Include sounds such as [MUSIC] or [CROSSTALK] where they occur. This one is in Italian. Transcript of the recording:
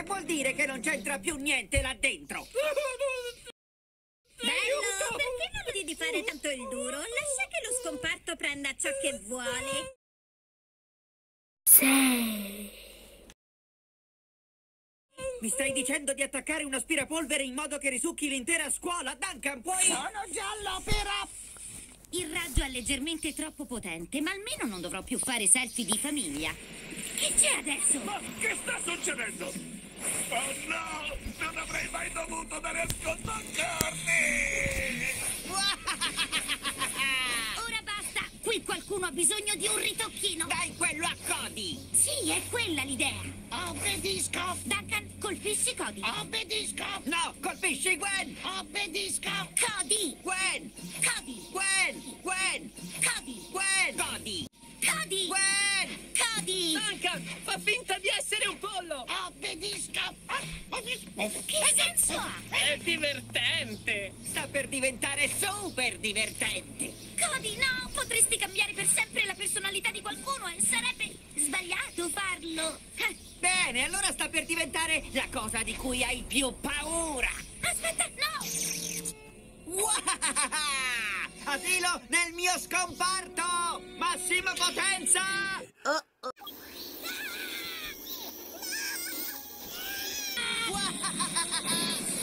Che vuol dire che non c'entra più niente là dentro? [LAUGHS] Bello, perché non vedi di fare tanto il duro? Lascia che lo scomparto prenda ciò che vuole. Sei. Mi stai dicendo di attaccare un aspirapolvere in modo che risucchi l'intera scuola? Duncan, puoi... Sono già all'opera! Il raggio è leggermente troppo potente, ma almeno non dovrò più fare selfie di famiglia. Che c'è adesso? Ma che sta succedendo? Oh no! Non avrei mai dovuto dare ascolto a Corny! Ora basta! Qui qualcuno ha bisogno di un ritocchino. Dai quello a Cody! Sì, è quella l'idea. Obbedisco! Duncan, colpisci Cody. Obbedisco! No, colpisci Gwen! Obbedisco! Cody! Gwen! Cody! Gwen! Gwen! Cody! Gwen! Cody! Cody! Gwen! Cody! Duncan, fa finta di Che senso ha? È divertente! Sta per diventare super divertente! Cody, no! Potresti cambiare per sempre la personalità di qualcuno e sarebbe sbagliato farlo. Bene, allora sta per diventare la cosa di cui hai più paura! Aspetta, no! Wow! Asilo nel mio scomparto! Massima potenza! Wahahahahaha! [LAUGHS]